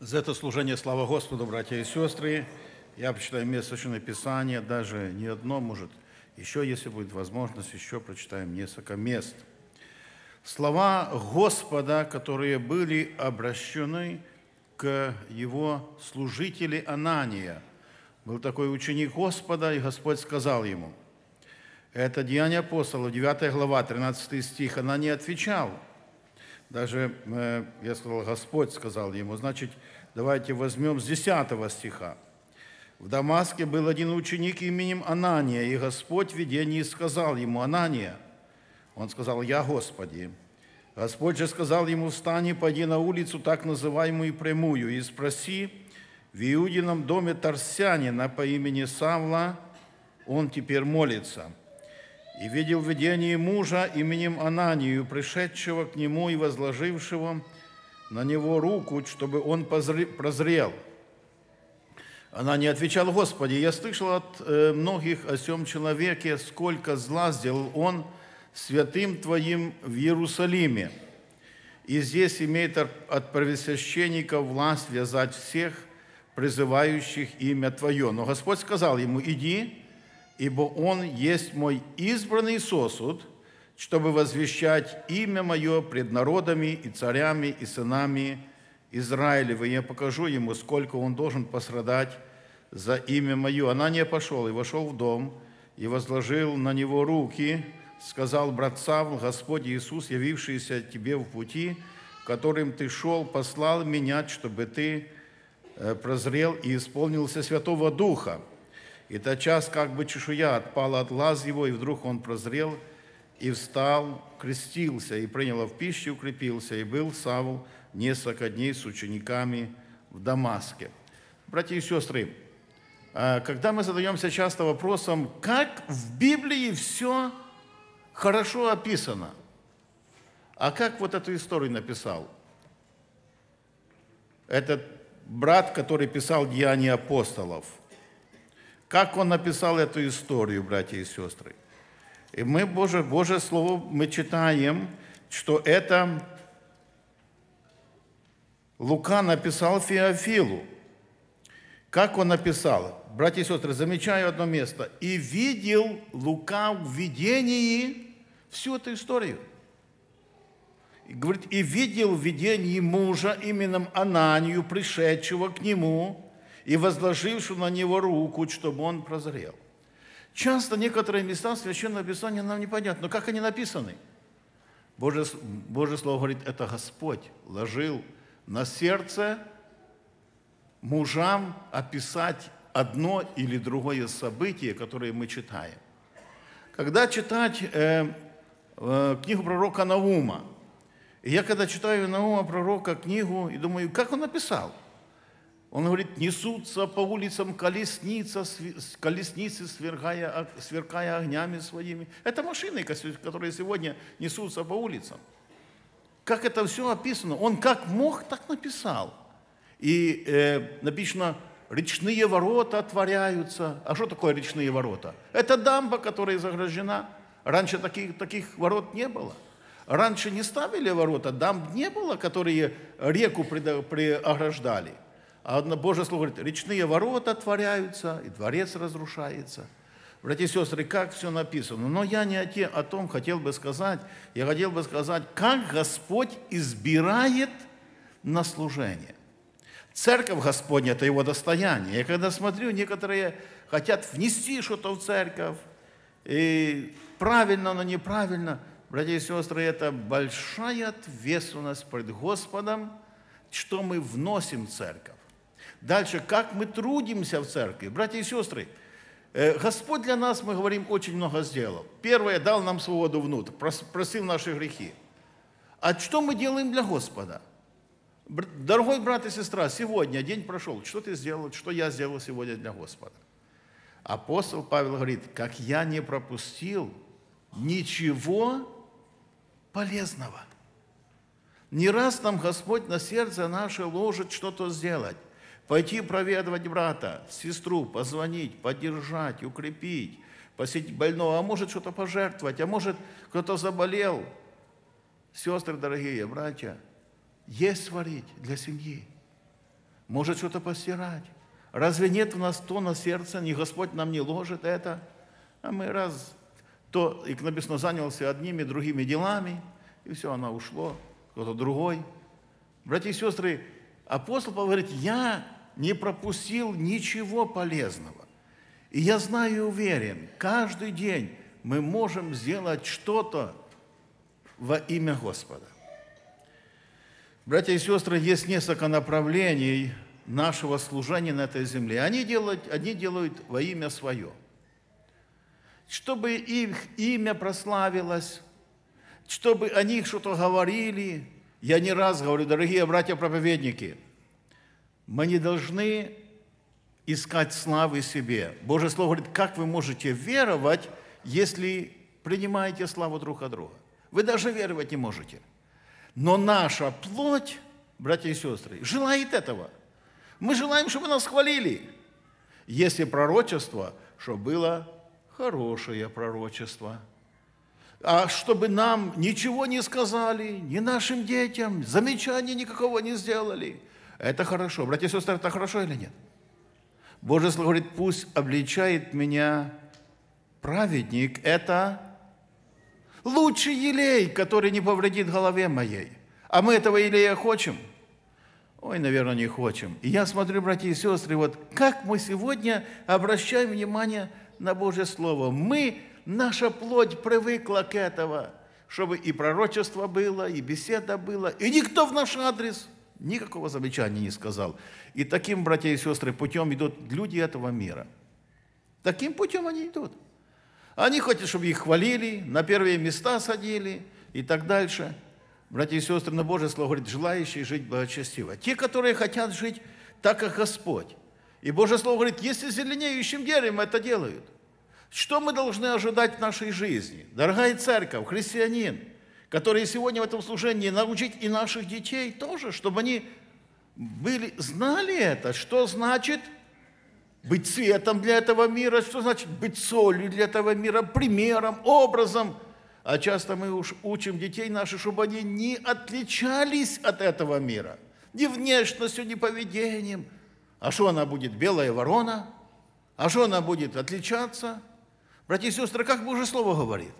За это служение слава Господу, братья и сестры. Я почитаю место Священного Писания, даже не одно, может, еще, если будет возможность, еще прочитаем несколько мест. Слова Господа, которые были обращены к его служителю Анания. Был такой ученик Господа, и Господь сказал ему, это Деяние апостола, 9 глава, 13 стих, она не отвечал. Даже, э, я сказал, Господь сказал ему, значит, давайте возьмем с 10 стиха. В Дамаске был один ученик именем Анания, и Господь в видении сказал ему, Анания, он сказал, я Господи. Господь же сказал ему, встань и пойди на улицу, так называемую прямую, и спроси в Иудином доме Тарсянина по имени Савла, он теперь молится. И видел видение мужа именем Ананию, пришедшего к нему и возложившего на него руку, чтобы он прозрел. Она не отвечала, Господи, я слышал от э, многих о сем человеке, сколько зла сделал он – святым Твоим в Иерусалиме. И здесь имеет от первосвященника власть вязать всех, призывающих имя Твое. Но Господь сказал ему, иди, ибо он есть мой избранный сосуд, чтобы возвещать имя Мое пред народами и царями и сынами Израилевы. Я покажу ему, сколько он должен пострадать за имя Мое. Она не пошел и вошел в дом, и возложил на него руки – сказал брат Савл, Господь Иисус, явившийся тебе в пути, которым ты шел, послал меня, чтобы ты э, прозрел и исполнился Святого Духа. И тот час как бы чешуя отпала от глаз его, и вдруг он прозрел и встал, крестился, и принял в пищу, укрепился, и был Савл несколько дней с учениками в Дамаске. Братья и сестры, э, когда мы задаемся часто вопросом, как в Библии все хорошо описано. А как вот эту историю написал? Этот брат, который писал «Деяния апостолов». Как он написал эту историю, братья и сестры? И мы, Божье, Божье Слово, мы читаем, что это Лука написал Феофилу. Как он написал? Братья и сестры, замечаю одно место. «И видел Лука в видении всю эту историю. И говорит, и видел в видении мужа именем Ананию, пришедшего к нему, и возложившего на него руку, чтобы он прозрел. Часто некоторые места Священного Писания нам непонятно, но как они написаны? Божье, Божье Слово говорит, это Господь ложил на сердце мужам описать одно или другое событие, которое мы читаем. Когда читать э, Э, книгу пророка Наума. Я когда читаю Наума пророка книгу и думаю, как он написал? Он говорит, несутся по улицам колесница, колесницы, сверкая, сверкая огнями своими. Это машины, которые сегодня несутся по улицам. Как это все описано? Он как мог, так написал. И э, написано, речные ворота отворяются. А что такое речные ворота? Это дамба, которая заграждена Раньше таких, таких ворот не было. Раньше не ставили ворота, дамб не было, которые реку преограждали. А Божье Слово говорит, речные ворота отворяются, и дворец разрушается. Братья и сестры, как все написано. Но я не о, те, о том хотел бы сказать. Я хотел бы сказать, как Господь избирает на служение. Церковь Господня – это Его достояние. Я когда смотрю, некоторые хотят внести что-то в церковь, и правильно, но неправильно. Братья и сестры, это большая ответственность перед Господом, что мы вносим в церковь. Дальше, как мы трудимся в церкви. Братья и сестры, э, Господь для нас, мы говорим, очень много сделал. Первое, дал нам свободу внутрь, просил наши грехи. А что мы делаем для Господа? Дорогой брат и сестра, сегодня день прошел. Что ты сделал, что я сделал сегодня для Господа? Апостол Павел говорит, как я не пропустил ничего полезного. Не раз нам Господь на сердце наше ложит что-то сделать. Пойти проведывать брата, сестру, позвонить, поддержать, укрепить, посетить больного, а может что-то пожертвовать, а может кто-то заболел. Сестры дорогие, братья, есть сварить для семьи. может что-то постирать. Разве нет у нас то на сердце, ни Господь нам не ложит это? А мы раз то, и написано, занялся одними, другими делами, и все, она ушло, кто-то другой. Братья и сестры, апостол Павел говорит, я не пропустил ничего полезного. И я знаю и уверен, каждый день мы можем сделать что-то во имя Господа. Братья и сестры, есть несколько направлений нашего служения на этой земле. Они делают, одни делают во имя свое – чтобы их имя прославилось, чтобы о них что-то говорили. Я не раз говорю, дорогие братья-проповедники, мы не должны искать славы себе. Божье Слово говорит, как вы можете веровать, если принимаете славу друг от друга? Вы даже веровать не можете. Но наша плоть, братья и сестры, желает этого. Мы желаем, чтобы нас хвалили. Если пророчество, чтобы было хорошее пророчество. А чтобы нам ничего не сказали, ни нашим детям, замечания никакого не сделали. Это хорошо. Братья и сестры, это хорошо или нет? Божье Слово говорит, пусть обличает меня праведник. Это лучший елей, который не повредит голове моей. А мы этого елея хочем? Ой, наверное, не хочем. И я смотрю, братья и сестры, вот как мы сегодня обращаем внимание на Божье Слово. Мы, наша плоть привыкла к этому, чтобы и пророчество было, и беседа была, и никто в наш адрес никакого замечания не сказал. И таким, братья и сестры, путем идут люди этого мира. Таким путем они идут. Они хотят, чтобы их хвалили, на первые места садили и так дальше. Братья и сестры, на Божье Слово говорит, желающие жить благочестиво. Те, которые хотят жить так, как Господь. И Божье Слово говорит, если зеленеющим деревом это делают, что мы должны ожидать в нашей жизни? Дорогая церковь, христианин, которые сегодня в этом служении научить и наших детей тоже, чтобы они были, знали это, что значит быть светом для этого мира, что значит быть солью для этого мира, примером, образом. А часто мы уж учим детей наших, чтобы они не отличались от этого мира. Ни внешностью, ни поведением – а что она будет, белая ворона? А что она будет отличаться? Братья и сестры, как Божье Слово говорит?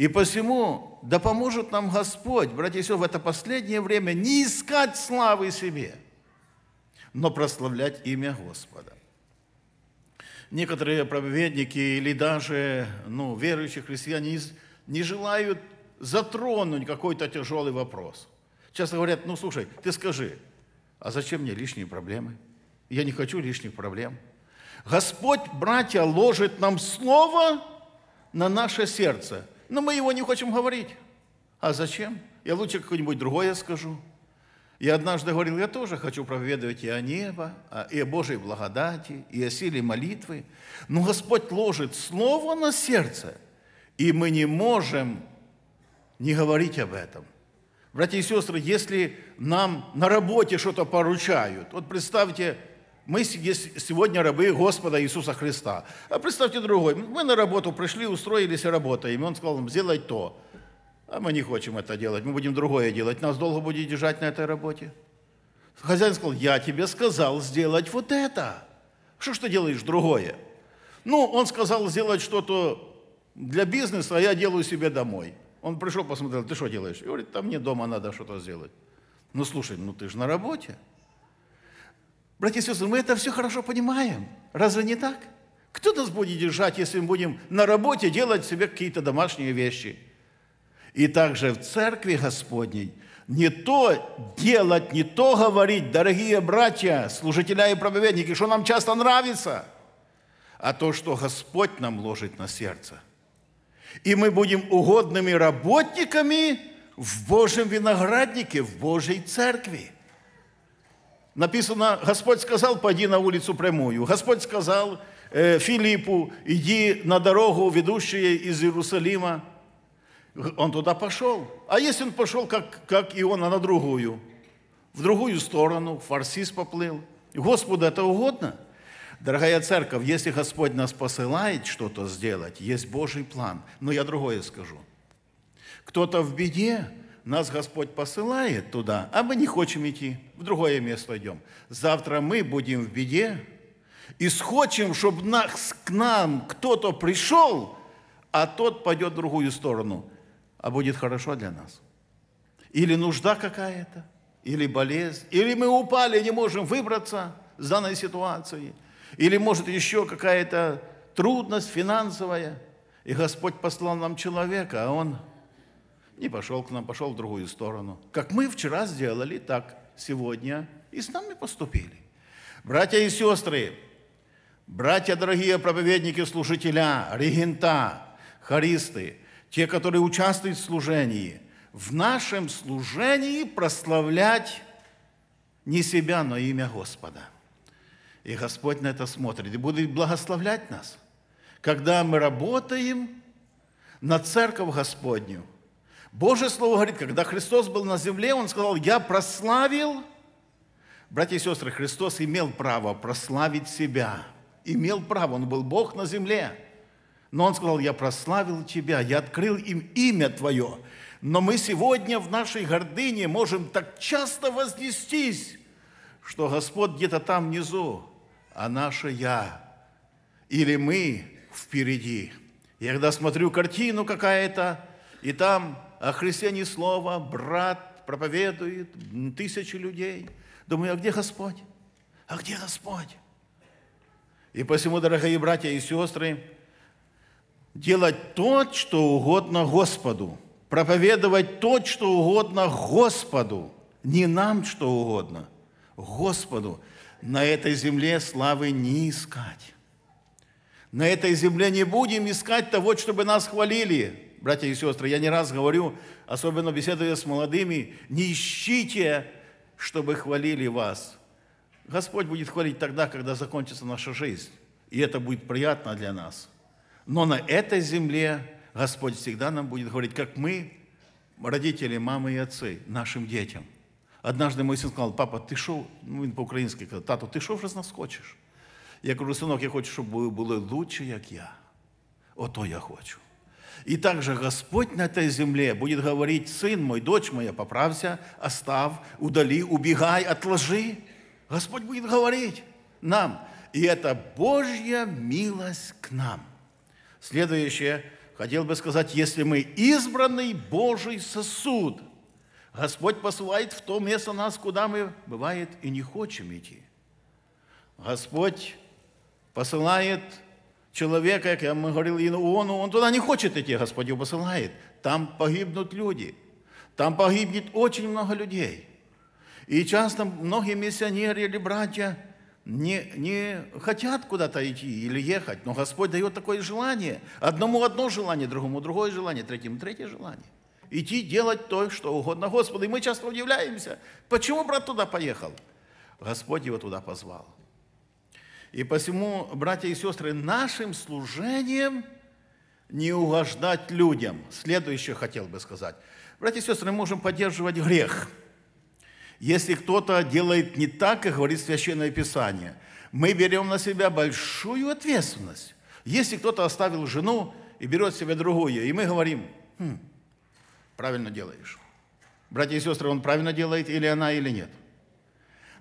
И посему, да поможет нам Господь, братья и сестры, в это последнее время не искать славы себе, но прославлять имя Господа. Некоторые проповедники или даже ну, верующие христиане не желают затронуть какой-то тяжелый вопрос. Часто говорят, ну слушай, ты скажи, а зачем мне лишние проблемы? Я не хочу лишних проблем. Господь, братья, ложит нам слово на наше сердце, но мы его не хотим говорить. А зачем? Я лучше какое-нибудь другое скажу. Я однажды говорил, я тоже хочу проповедовать и о небо, и о Божьей благодати, и о силе молитвы. Но Господь ложит слово на сердце, и мы не можем не говорить об этом. Братья и сестры, если нам на работе что-то поручают, вот представьте, мы сегодня рабы Господа Иисуса Христа. А представьте другой. Мы на работу пришли, устроились и работаем. И он сказал нам, сделай то. А мы не хотим это делать, мы будем другое делать. Нас долго будет держать на этой работе. Хозяин сказал, я тебе сказал сделать вот это. Что ж ты делаешь другое? Ну, он сказал сделать что-то для бизнеса, а я делаю себе домой. Он пришел, посмотрел, ты что делаешь? И говорит, там мне дома надо что-то сделать. Ну, слушай, ну ты же на работе. Братья и сестры, мы это все хорошо понимаем. Разве не так? Кто нас будет держать, если мы будем на работе делать себе какие-то домашние вещи? И также в церкви Господней не то делать, не то говорить, дорогие братья, служителя и проповедники, что нам часто нравится, а то, что Господь нам ложит на сердце. И мы будем угодными работниками в Божьем винограднике, в Божьей церкви. Написано, Господь сказал, пойди на улицу прямую. Господь сказал э, Филиппу, иди на дорогу, ведущую из Иерусалима. Он туда пошел. А если он пошел, как, как Иона, на другую? В другую сторону, Фарсис поплыл. Господу это угодно? Дорогая церковь, если Господь нас посылает что-то сделать, есть Божий план. Но я другое скажу. Кто-то в беде, нас Господь посылает туда, а мы не хотим идти, в другое место идем. Завтра мы будем в беде, и схочем, чтобы нас, к нам кто-то пришел, а тот пойдет в другую сторону, а будет хорошо для нас. Или нужда какая-то, или болезнь, или мы упали, не можем выбраться с данной ситуации, или может еще какая-то трудность финансовая, и Господь послал нам человека, а он не пошел к нам, пошел в другую сторону. Как мы вчера сделали, так сегодня и с нами поступили. Братья и сестры, братья дорогие проповедники, служителя, регента, хористы, те, которые участвуют в служении, в нашем служении прославлять не себя, но имя Господа. И Господь на это смотрит и будет благословлять нас, когда мы работаем на церковь Господню. Божье Слово говорит, когда Христос был на земле, Он сказал, я прославил, братья и сестры, Христос имел право прославить себя, имел право, Он был Бог на земле – но он сказал, я прославил тебя, я открыл им имя твое. Но мы сегодня в нашей гордыне можем так часто вознестись, что Господь где-то там внизу, а наше «я» или мы впереди. Я когда смотрю картину какая-то, и там о Христе ни слова, брат проповедует, тысячи людей. Думаю, а где Господь? А где Господь? И посему, дорогие братья и сестры, делать то, что угодно Господу, проповедовать то, что угодно Господу, не нам, что угодно, Господу. На этой земле славы не искать. На этой земле не будем искать того, чтобы нас хвалили. Братья и сестры, я не раз говорю, особенно беседуя с молодыми, не ищите, чтобы хвалили вас. Господь будет хвалить тогда, когда закончится наша жизнь. И это будет приятно для нас – но на этой земле Господь всегда нам будет говорить, как мы, родители, мамы и отцы, нашим детям. Однажды мой сын сказал, папа, ты что, ну він по-українськи казав, тату, ти що вже нас хочеш? Я кажу, синок, я хочу, ви були лучше, як я. Ото я хочу. И также Господь на этой земле будет говорить, сын мой, дочь моя, поправься, оставь, удали, убегай, отложи. Господь будет говорить нам. И это Божья милость к нам. Следующее, хотел бы сказать, если мы избранный Божий сосуд, Господь посылает в то место нас, куда мы, бывает, и не хотим идти. Господь посылает человека, как я говорил Иону, он туда не хочет идти, Господь его посылает. Там погибнут люди, там погибнет очень много людей. И часто многие миссионеры или братья – не, не хотят куда-то идти или ехать, но Господь дает такое желание. Одному одно желание, другому другое желание, третьему третье желание. Идти делать то, что угодно Господу. И мы часто удивляемся, почему брат туда поехал? Господь его туда позвал. И посему, братья и сестры, нашим служением не угождать людям. Следующее хотел бы сказать. Братья и сестры, мы можем поддерживать грех – если кто-то делает не так, как говорит Священное Писание, мы берем на себя большую ответственность. Если кто-то оставил жену и берет себе другую, и мы говорим, хм, правильно делаешь. Братья и сестры, он правильно делает или она, или нет.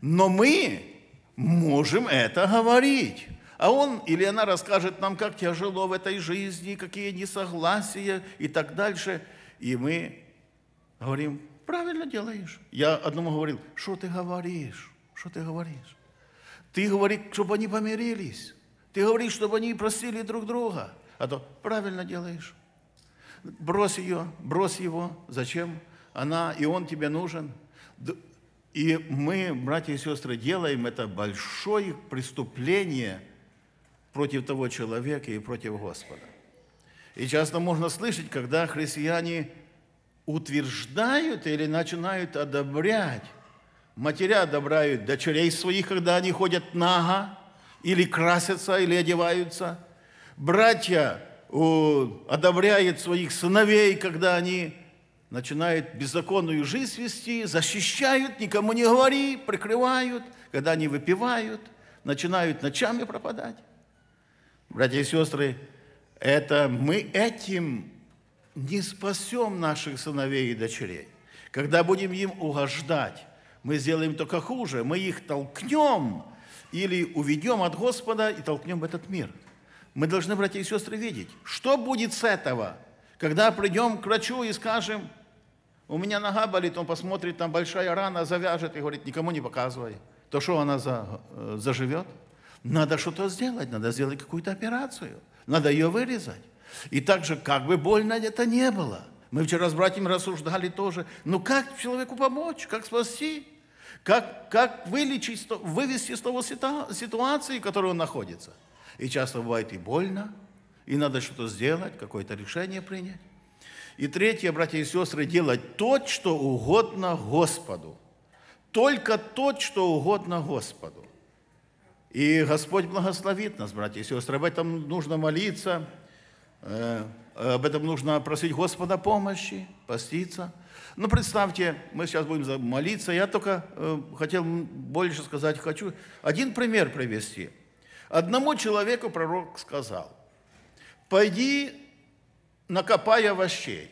Но мы можем это говорить. А он или она расскажет нам, как тяжело в этой жизни, какие несогласия и так дальше. И мы говорим, Правильно делаешь. Я одному говорил, что ты говоришь? Что ты говоришь? Ты говоришь, чтобы они помирились. Ты говоришь, чтобы они простили друг друга. А то правильно делаешь. Брось ее, брось его. Зачем? Она и он тебе нужен. И мы, братья и сестры, делаем это большое преступление против того человека и против Господа. И часто можно слышать, когда христиане утверждают или начинают одобрять. Матеря одобряют дочерей своих, когда они ходят наго, или красятся, или одеваются. Братья одобряют своих сыновей, когда они начинают беззаконную жизнь вести, защищают, никому не говори, прикрывают, когда они выпивают, начинают ночами пропадать. Братья и сестры, это мы этим не спасем наших сыновей и дочерей. Когда будем им угождать, мы сделаем только хуже, мы их толкнем или уведем от Господа и толкнем в этот мир. Мы должны, братья и сестры, видеть, что будет с этого, когда придем к врачу и скажем, у меня нога болит, он посмотрит, там большая рана, завяжет и говорит, никому не показывай. То что она за, э, заживет? Надо что-то сделать, надо сделать какую-то операцию, надо ее вырезать. И также, как бы больно это не было, мы вчера с братьями рассуждали тоже, ну как человеку помочь, как спасти, как, как вылечить, вывести из того ситуации, в которой он находится. И часто бывает и больно, и надо что-то сделать, какое-то решение принять. И третье, братья и сестры, делать то, что угодно Господу. Только то, что угодно Господу. И Господь благословит нас, братья и сестры. Об этом нужно молиться, э, об этом нужно просить Господа помощи, поститься. Ну, представьте, мы сейчас будем молиться. Я только э, хотел больше сказать, хочу один пример привести. Одному человеку пророк сказал, пойди накопай овощей.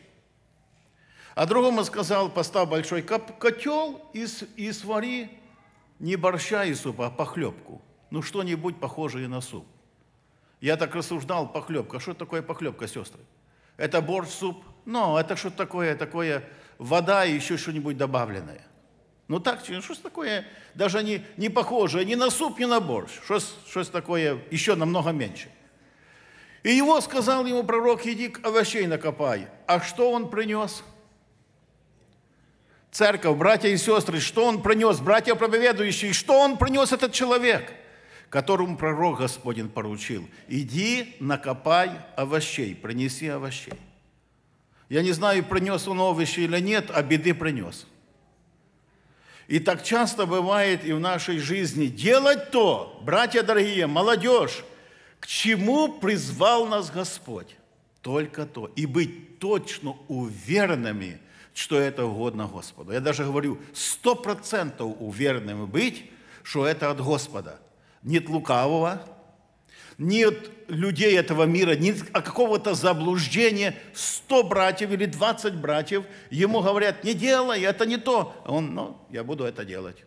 А другому сказал, поставь большой котел и, и свари не борща и супа, а похлебку. Ну, что-нибудь похожее на суп. Я так рассуждал, похлебка. Что такое похлебка, сестры? Это борщ, суп? Ну, это что такое? Такое вода и еще что-нибудь добавленное. Ну так, что такое, даже не, не похожее ни на суп, ни на борщ. Что такое еще намного меньше. И его сказал ему пророк, иди овощей накопай. А что он принес? Церковь, братья и сестры, что он принес? Братья проповедующие, что он принес этот человек? которому пророк Господень поручил, иди накопай овощей, принеси овощей. Я не знаю, принес он овощи или нет, а беды принес. И так часто бывает и в нашей жизни делать то, братья дорогие, молодежь, чему призвал нас Господь? Только то. И быть точно уверенными, что это угодно Господу. Я даже говорю, сто процентов уверенными быть, что это от Господа. Нет лукавого, нет людей этого мира, нет какого-то заблуждения. Сто братьев или двадцать братьев ему говорят, не делай, это не то. А он, ну, я буду это делать.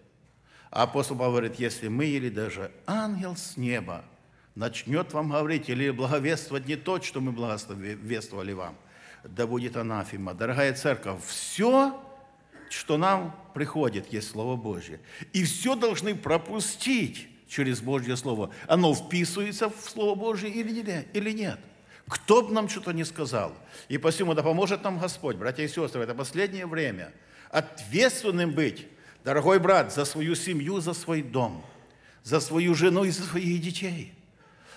А апостол Павел говорит, если мы или даже ангел с неба начнет вам говорить или благовествовать не то, что мы благовествовали вам, да будет анафима. Дорогая церковь, все, что нам приходит, есть Слово Божье. И все должны пропустить через Божье Слово. Оно вписывается в Слово Божье или нет? Кто бы нам что-то не сказал. И посему да поможет нам Господь, братья и сестры, это последнее время ответственным быть, дорогой брат, за свою семью, за свой дом, за свою жену и за своих детей –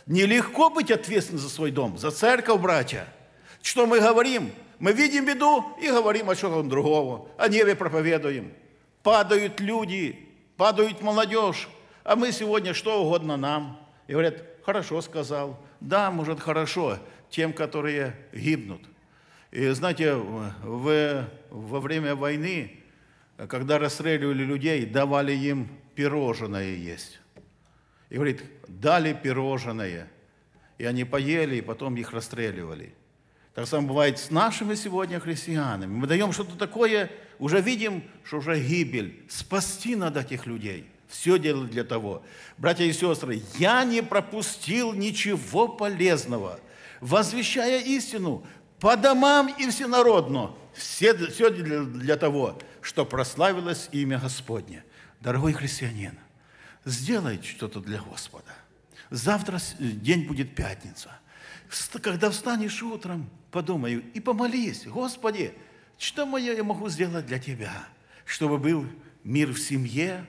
Нелегко быть ответственным за свой дом, за церковь, братья. Что мы говорим? Мы видим беду и говорим о чем-то другого, о небе проповедуем. Падают люди, падают молодежь, а мы сегодня что угодно нам. И говорят, хорошо сказал. Да, может, хорошо тем, которые гибнут. И знаете, в, во время войны, когда расстреливали людей, давали им пирожное есть. И говорит, дали пирожное. И они поели, и потом их расстреливали. Так само бывает с нашими сегодня христианами. Мы даем что-то такое, уже видим, что уже гибель. Спасти надо этих людей. Все делать для того. Братья и сестры, я не пропустил ничего полезного, возвещая истину по домам и всенародно. Все, все для, для того, чтобы прославилось имя Господне. Дорогой христианин, сделай что-то для Господа. Завтра день будет пятница. Когда встанешь утром, подумай и помолись, Господи, что мое я могу сделать для Тебя? Чтобы был мир в семье,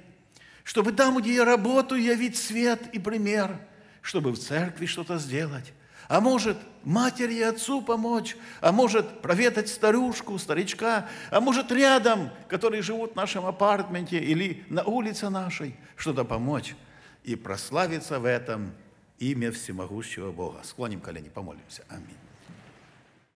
чтобы там, где я работаю, явить свет и пример, чтобы в церкви что-то сделать, а может матери и отцу помочь, а может проведать старушку, старичка, а может рядом, которые живут в нашем апартменте или на улице нашей, что-то помочь и прославиться в этом имя всемогущего Бога. Склоним колени, помолимся. Аминь.